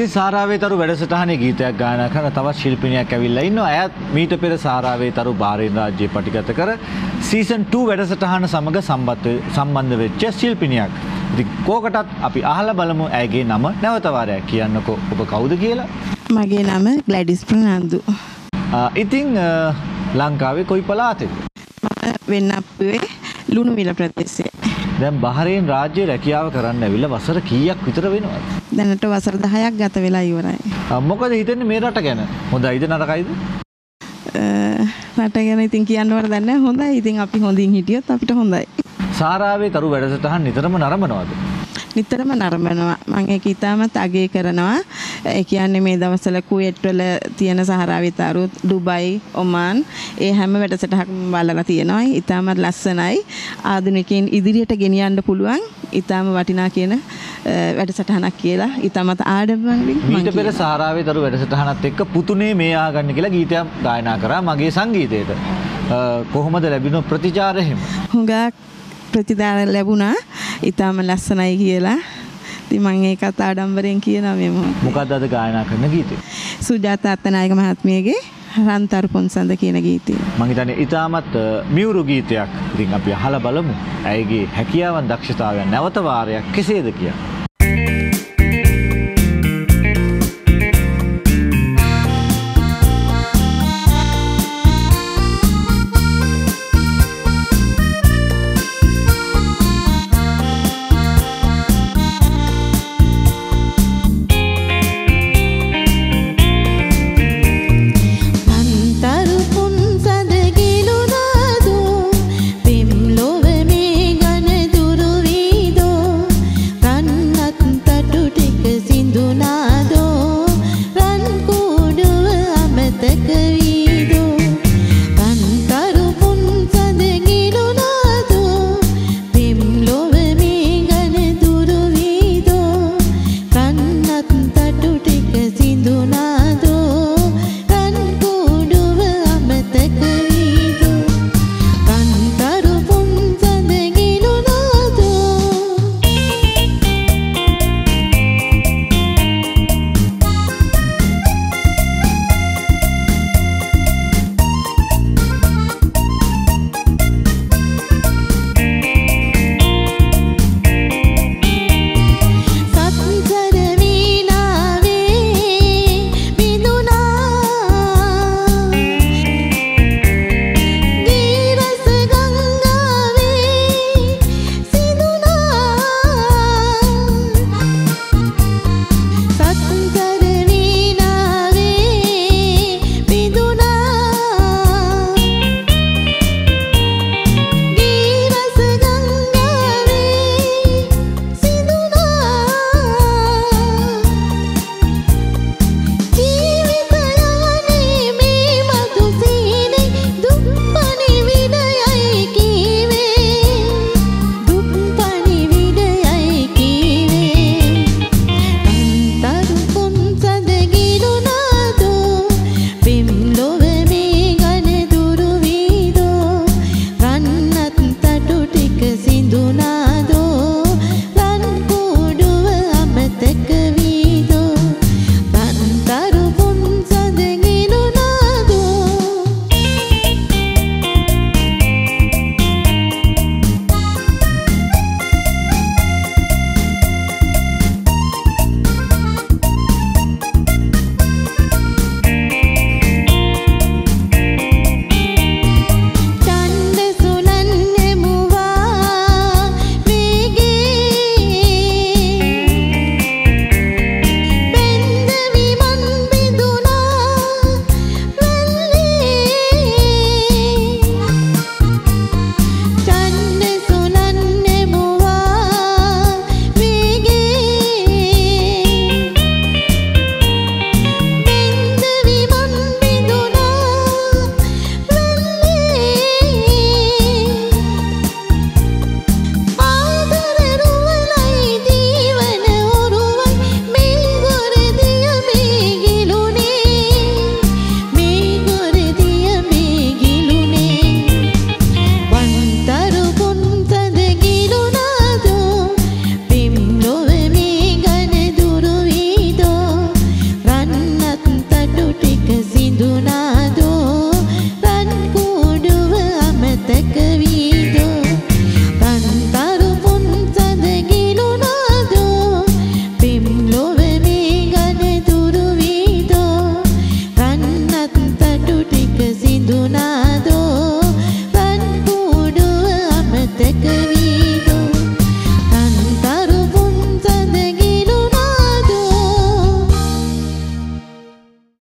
ඉතින් සාරාවේ තරු වැඩසටහනේ ගීතයක් ගායනා කරන තවත් ශිල්පිනියක් ඇවිල්ලා ඉන්නවා. ඇයත් මීට පෙර සාරාවේ තරු බාහිරින් රාජ්‍යය පටිගත කර සීසන් 2 වැඩසටහන සමග සම්බන්ධ සම්බන්ධ වෙච්ච ශිල්පිනියක්. ඉතින් කෝකටත් අපි අහලා බලමු ඇයගේ නම නැවත වාරයක් කියන්නකෝ ඔබ කවුද කියලා. මගේ නම ග්ලඩිස් ප්‍රනාන්දු. ඉතින් ලංකාවේ කොයි පළාතේද? මම වෙන්න අපේ ලුණුවිල ප්‍රදේශයේ. දැන් බහරේන් රාජ්‍ය රැකියාව කරන්න ඇවිල්ලා වසර කීයක් විතර වෙනවද? දැනට වසර 10ක් ගත වෙලා ඉවරයි. මොකද හිතන්නේ මේ රට ගැන? හොඳයිද නරකයිද? රට ගැන ඉතින් කියන්න වරදක් නැහැ. හොඳයි. ඉතින් අපි හොඳින් හිටියොත් අපිට හොඳයි. සාරාවේ තරු වැඩසටහන් නිතරම නරඹනවද? නිතරම නරඹනවා. මම ඒක ඉතාමත් අගය කරනවා. ඒ කියන්නේ මේ දවස්වල කුවේට් වල තියෙන සහරාවේ තරු ඩුබයි, ඔමාන් ඒ හැම වැඩසටහනක්ම බලලා තියෙනවා. ඉතාමත් ලස්සනයි. ආධුනිකයින් ඉදිරියට ගෙනියන්න පුළුවන්. ඉතාම වටිනා කියන වැඩසටහනක් කියලා. ඉතාමත් ආඩම්බරෙන් මම මීට පෙර. සාරාවේ තරු වැඩසටහනත් එක්ක පුතුනේ මේ ආගන්න කියලා ගීතයක් ගායනා කරා මගේ සංගීතයට. අ, කොහොමද ලැබුණු ප්‍රතිචාර එහෙම? හුඟක් ප්‍රතිදාර ලැබුණා. ඉතාම ලස්සනයි කියලා. ඉතින් මම ඒකත් ආඩම්බරෙන් කියනවා මේ මොහොතේ. මොකද්ද අද ගායනා කරන ගීතේ? සුජාතා අත්තනායක මහත්මියගේ රන්තර පොන්සඳ කියන ගීතය. මං හිතන්නේ ඊටමත් මියුරු ගීතයක්. ඉතින් අපි අහලා බලමු. ඇයගේ හැකියාවන් දක්ෂතාවයන් නැවත වාරයක් කෙසේද කියලා.